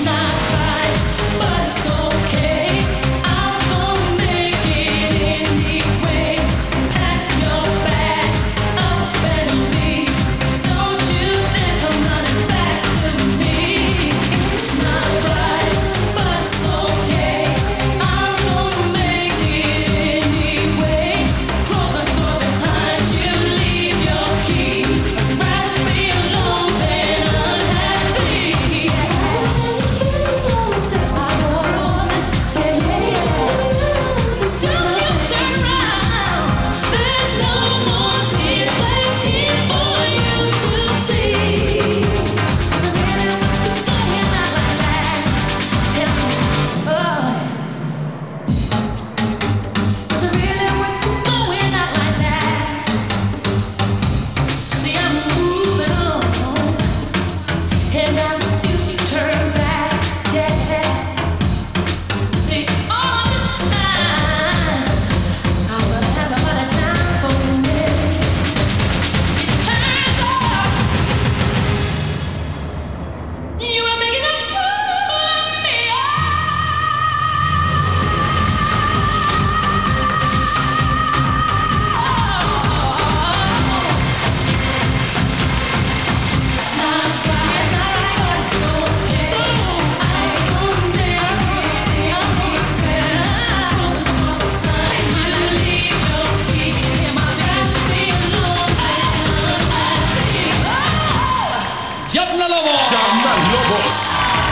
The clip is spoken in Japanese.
It's not right, but it's. Gianna Lobos. Gianna Lobos.